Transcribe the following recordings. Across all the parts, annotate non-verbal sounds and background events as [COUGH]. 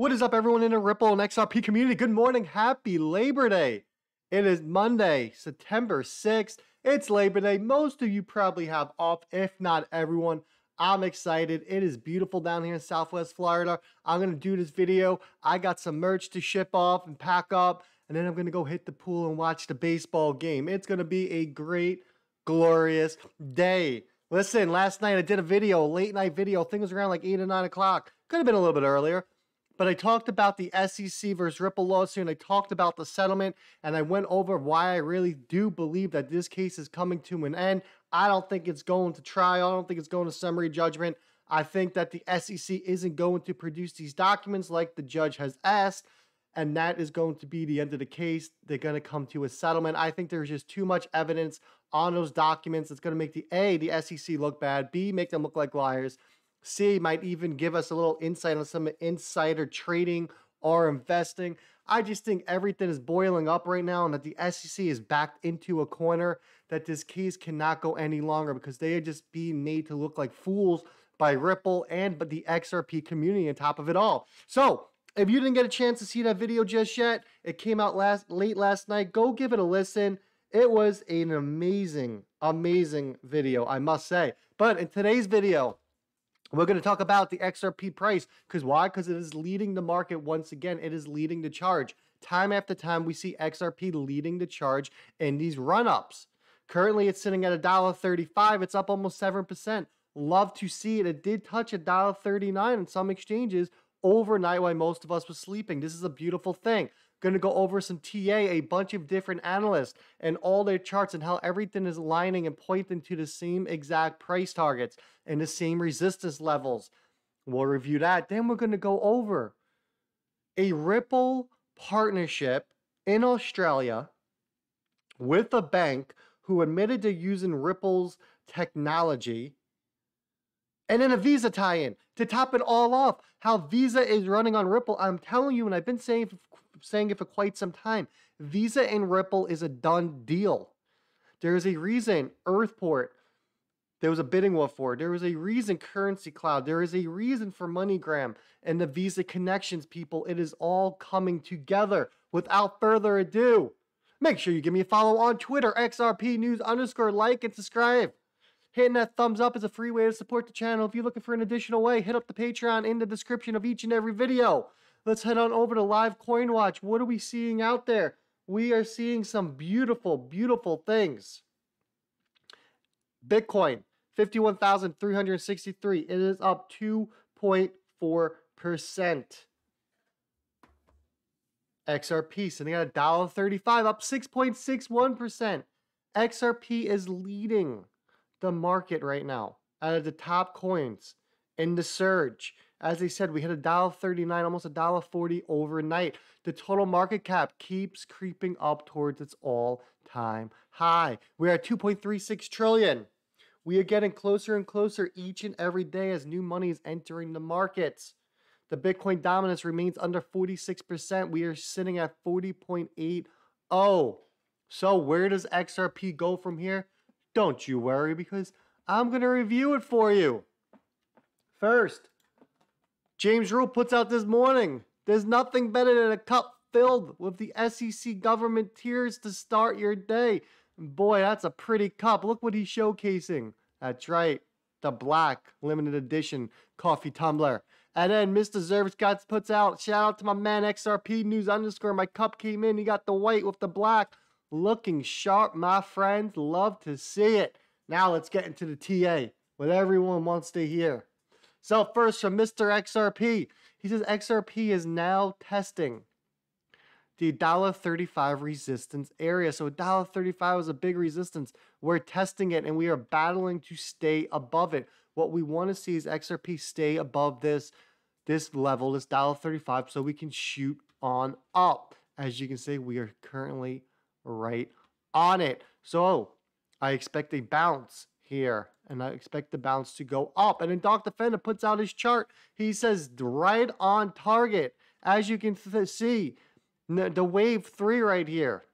What is up, everyone in the Ripple and XRP community? Good morning. Happy Labor Day. It is Monday, September 6th. It's Labor Day. Most of you probably have off, if not everyone. I'm excited. It is beautiful down here in Southwest Florida. I'm going to do this video. I got some merch to ship off and pack up, and then I'm going to go hit the pool and watch the baseball game. It's going to be a great, glorious day. Listen, last night I did a video, a late night video. I think it was around like 8 or 9 o'clock. Could have been a little bit earlier. But I talked about the SEC versus Ripple lawsuit, and I talked about the settlement, and I went over why I really do believe that this case is coming to an end. I don't think it's going to trial. I don't think it's going to summary judgment. I think that the SEC isn't going to produce these documents like the judge has asked, and that is going to be the end of the case. They're going to come to a settlement. I think there's just too much evidence on those documents. It's going to make the A, the SEC look bad, B, make them look like liars C might even give us a little insight on some insider trading or investing. I just think everything is boiling up right now and that the SEC is backed into a corner that this case cannot go any longer because they are just being made to look like fools by Ripple and but the XRP community on top of it all. So if you didn't get a chance to see that video just yet, it came out last late last night. Go give it a listen. It was an amazing, amazing video, I must say. But in today's video, we're going to talk about the XRP price because why? Because it is leading the market once again. It is leading the charge. Time after time, we see XRP leading the charge in these run ups. Currently, it's sitting at $1.35. It's up almost 7%. Love to see it. It did touch $1.39 on some exchanges overnight while most of us were sleeping. This is a beautiful thing. Going to go over some TA, a bunch of different analysts, and all their charts and how everything is aligning and pointing to the same exact price targets and the same resistance levels. We'll review that. Then we're going to go over a Ripple partnership in Australia with a bank who admitted to using Ripple's technology and then a Visa tie-in to top it all off. How Visa is running on Ripple. I'm telling you, and I've been saying saying it for quite some time. Visa and Ripple is a done deal. There is a reason Earthport, there was a bidding war for. There is a reason Currency Cloud. There is a reason for MoneyGram and the Visa connections, people. It is all coming together. Without further ado, make sure you give me a follow on Twitter, XRP News underscore like and subscribe. Hitting that thumbs up is a free way to support the channel. If you're looking for an additional way, hit up the Patreon in the description of each and every video. Let's head on over to Live Coin Watch. What are we seeing out there? We are seeing some beautiful, beautiful things. Bitcoin, 51,363. It is up 2.4%. XRP sitting at $1.35, up 6.61%. XRP is leading the market right now out of the top coins in the surge. As I said, we hit a dollar 39, almost a dollar 40 overnight. The total market cap keeps creeping up towards its all-time high. We're at 2.36 trillion. We are getting closer and closer each and every day as new money is entering the markets. The Bitcoin dominance remains under 46%. We are sitting at 40.80. So where does XRP go from here? Don't you worry because I'm going to review it for you. First, James Rule puts out this morning. There's nothing better than a cup filled with the SEC government tears to start your day. boy, that's a pretty cup. Look what he's showcasing. That's right. The black limited edition coffee tumbler. And then Mr. Zervscott puts out, shout out to my man XRP News underscore. My cup came in. He got the white with the black. Looking sharp, my friends. Love to see it. Now let's get into the TA. What everyone wants to hear. So first from Mr. XRP, he says XRP is now testing the $1.35 resistance area. So $1.35 is a big resistance. We're testing it and we are battling to stay above it. What we want to see is XRP stay above this this level, this $1.35, so we can shoot on up. As you can see, we are currently right on it. So I expect a bounce here and I expect the bounce to go up. And then Dark Defender puts out his chart. He says right on target. As you can see, the wave three right here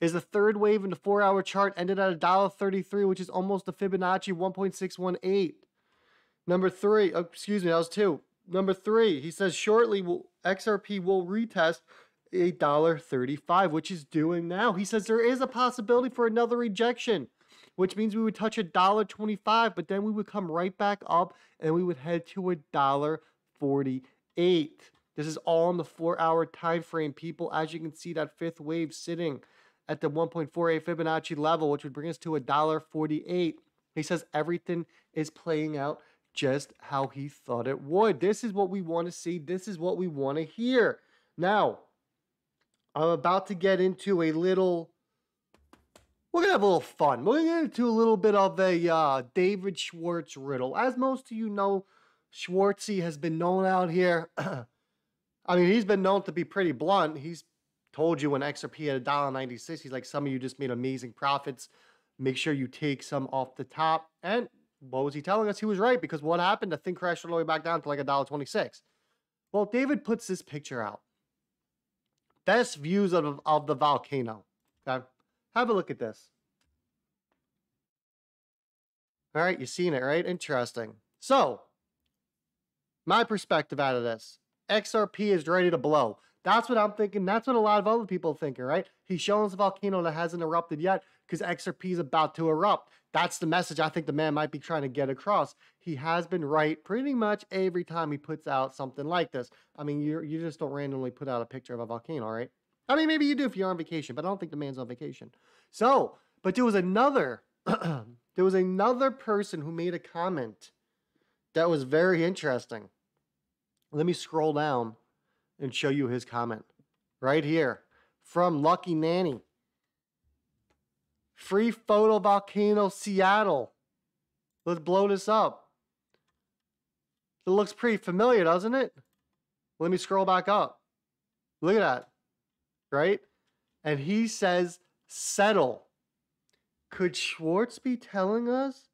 is the third wave in the four hour chart ended at $1.33, which is almost the Fibonacci 1.618. Number three, oh, excuse me, that was two. Number three, he says shortly will XRP will retest a dollar thirty-five, which is doing now. He says there is a possibility for another rejection, which means we would touch a dollar twenty-five, but then we would come right back up and we would head to a dollar forty-eight. This is all in the four-hour time frame, people. As you can see, that fifth wave sitting at the 1.48 Fibonacci level, which would bring us to a dollar forty-eight. He says everything is playing out just how he thought it would. This is what we want to see. This is what we want to hear. Now, I'm about to get into a little. We're gonna have a little fun. We're gonna into a little bit of a uh, David Schwartz riddle. As most of you know, Schwartzy has been known out here. [CLEARS THROAT] I mean, he's been known to be pretty blunt. He's told you when XRP at $1.96, he's like, some of you just made amazing profits. Make sure you take some off the top. And what was he telling us? He was right because what happened? The thing crashed all the way back down to like $1.26. Well, David puts this picture out. Best views of, of the volcano. Okay. Have a look at this. All right, you've seen it, right? Interesting. So, my perspective out of this XRP is ready to blow. That's what I'm thinking. That's what a lot of other people are thinking, right? He's showing us a volcano that hasn't erupted yet because XRP is about to erupt. That's the message I think the man might be trying to get across. He has been right pretty much every time he puts out something like this. I mean, you you just don't randomly put out a picture of a volcano, right? I mean, maybe you do if you're on vacation, but I don't think the man's on vacation. So, but there was another, [CLEARS THROAT] there was another person who made a comment that was very interesting. Let me scroll down and show you his comment right here from Lucky Nanny. Free photo volcano Seattle. Let's blow this up. It looks pretty familiar, doesn't it? Let me scroll back up. Look at that. Right? And he says, settle. Could Schwartz be telling us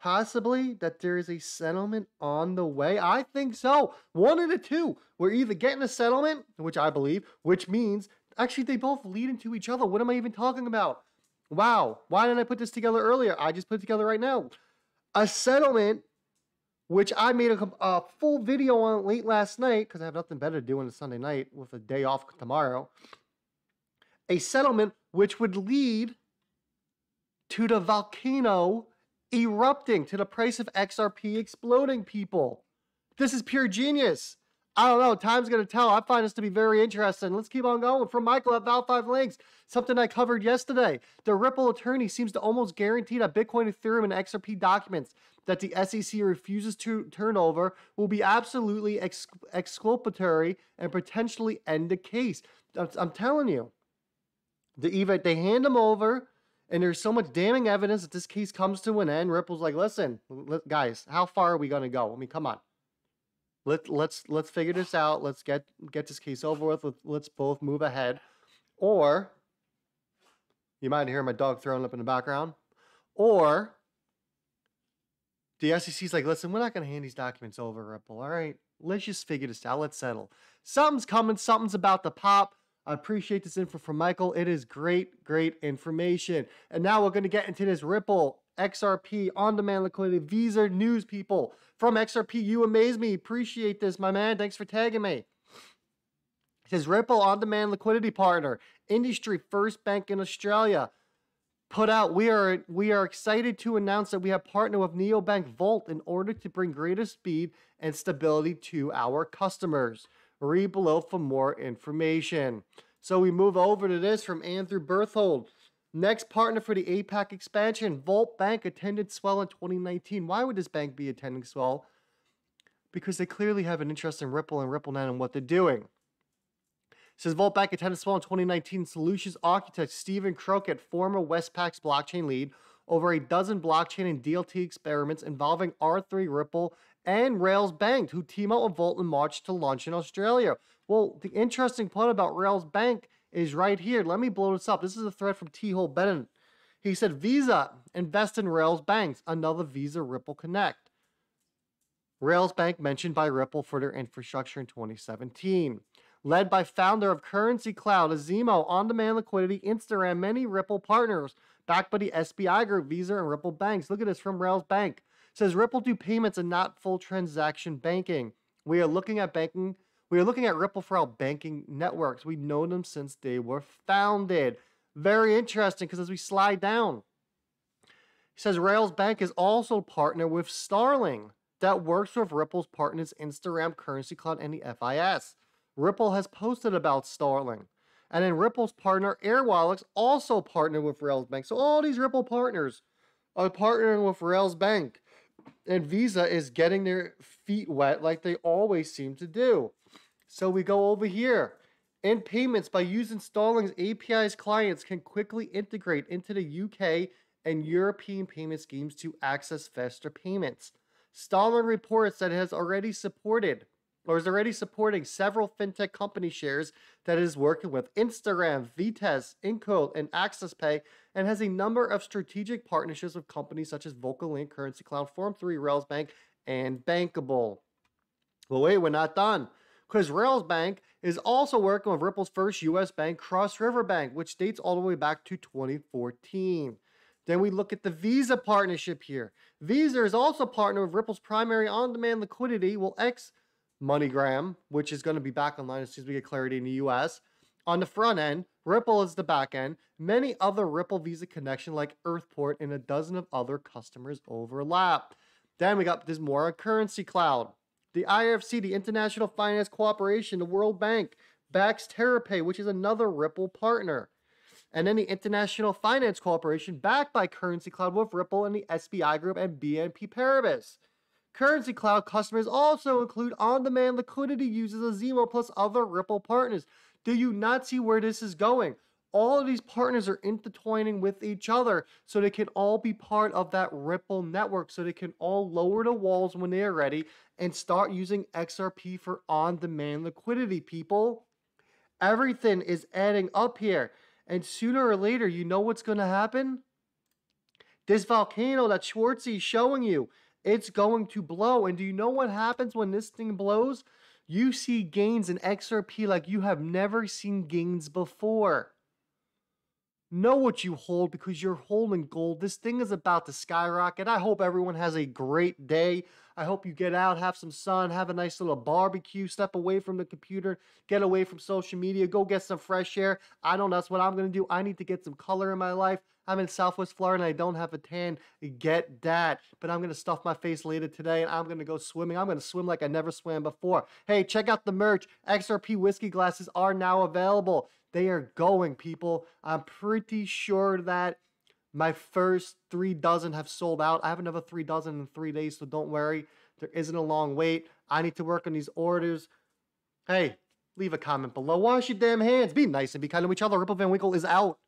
possibly that there is a settlement on the way? I think so. One of the two. We're either getting a settlement, which I believe, which means actually they both lead into each other. What am I even talking about? Wow, why didn't I put this together earlier? I just put it together right now. A settlement, which I made a, a full video on late last night because I have nothing better to do on a Sunday night with a day off tomorrow. A settlement which would lead to the volcano erupting, to the price of XRP exploding, people. This is pure genius. I don't know. Time's going to tell. I find this to be very interesting. Let's keep on going. From Michael at Val 5 Links, something I covered yesterday. The Ripple attorney seems to almost guarantee that Bitcoin, Ethereum, and XRP documents that the SEC refuses to turn over will be absolutely exculpatory and potentially end the case. I'm telling you. The, they hand them over, and there's so much damning evidence that this case comes to an end. Ripple's like, listen, guys, how far are we going to go? I mean, come on let let's let's figure this out. Let's get get this case over with. Let's both move ahead. Or you might hear my dog throwing up in the background. Or the SEC's like, listen, we're not going to hand these documents over, Ripple. All right, let's just figure this out. Let's settle. Something's coming. Something's about to pop. I appreciate this info from Michael. It is great, great information. And now we're going to get into this Ripple XRP on demand liquidity Visa news people from XRP. You amaze me. Appreciate this, my man. Thanks for tagging me. It says Ripple on demand liquidity partner, industry first bank in Australia. Put out, we are we are excited to announce that we have partnered with neobank Volt in order to bring greater speed and stability to our customers. Read below for more information. So we move over to this from Andrew Berthold. Next partner for the APAC expansion, Volt Bank attended Swell in 2019. Why would this bank be attending Swell? Because they clearly have an interest in Ripple and RippleNet and what they're doing. It says Volt Bank attended Swell in 2019. Solutions architect Stephen Crockett, former Westpac's blockchain lead, over a dozen blockchain and DLT experiments involving R3 Ripple and Rails Bank, who team up with Volt in March to launch in Australia. Well, the interesting part about Rails Bank is right here. Let me blow this up. This is a thread from T. Hole Bennett. He said, Visa, invest in Rails Banks, another Visa Ripple Connect. Rails Bank mentioned by Ripple for their infrastructure in 2017. Led by founder of Currency Cloud, Azimo, on-demand liquidity, Instarem, many Ripple partners, backed by the SBI Group, Visa, and Ripple Banks. Look at this from Rails Bank. It says Ripple do payments and not full transaction banking. We are looking at banking. We are looking at Ripple for our banking networks. We've known them since they were founded. Very interesting because as we slide down, he says Rails Bank is also partner with Starling that works with Ripple's partners Instarem, Currency Cloud, and the FIS. Ripple has posted about Starling. And then Ripple's partner AirWallex also partnered with Rails Bank. So all these Ripple partners are partnering with Rails Bank. And Visa is getting their feet wet like they always seem to do. So we go over here. And payments, by using Starling's APIs, clients can quickly integrate into the UK and European payment schemes to access faster payments. Starling reports that it has already supported or is already supporting several fintech company shares that is working with Instarem, Vitesse, Incode, and AccessPay, and has a number of strategic partnerships with companies such as Vocalink, Currency Cloud, Form3, Rails Bank, and Bankable. Well, wait, we're not done. Because Rails Bank is also working with Ripple's first US bank, Cross River Bank, which dates all the way back to 2014. Then we look at the Visa partnership here. Visa is also partnered with Ripple's primary on demand liquidity, well, X MoneyGram, which is going to be back online as soon as we get clarity in the US. On the front end, Ripple is the back end. Many other Ripple Visa connection like Earthport and a dozen of other customers overlap. Then we got this more Currency Cloud. The IFC, the International Finance Cooperation, the World Bank, backs TerraPay, which is another Ripple partner. And then the International Finance Corporation, backed by Currency Cloud with Ripple and the SBI Group and BNP Paribas. Currency Cloud customers also include on-demand liquidity users of Zemo plus other Ripple partners. Do you not see where this is going? All of these partners are intertwining with each other so they can all be part of that Ripple network so they can all lower the walls when they are ready and start using XRP for on-demand liquidity, people. Everything is adding up here. And sooner or later, you know what's going to happen? This volcano that Schwartzy is showing you it's going to blow. And do you know what happens when this thing blows? You see gains in XRP like you have never seen gains before. Know what you hold because you're holding gold. This thing is about to skyrocket. I hope everyone has a great day. I hope you get out, have some sun, have a nice little barbecue, step away from the computer, get away from social media, go get some fresh air. I don't know that's what I'm going to do. I need to get some color in my life. I'm in Southwest Florida and I don't have a tan. Get that. But I'm going to stuff my face later today and I'm going to go swimming. I'm going to swim like I never swam before. Hey, check out the merch. XRP whiskey glasses are now available. They are going, people. I'm pretty sure that my first three dozen have sold out. I have another three dozen in three days, so don't worry. There isn't a long wait. I need to work on these orders. Hey, leave a comment below. Wash your damn hands. Be nice and be kind to each other. Ripple Van Winkle is out.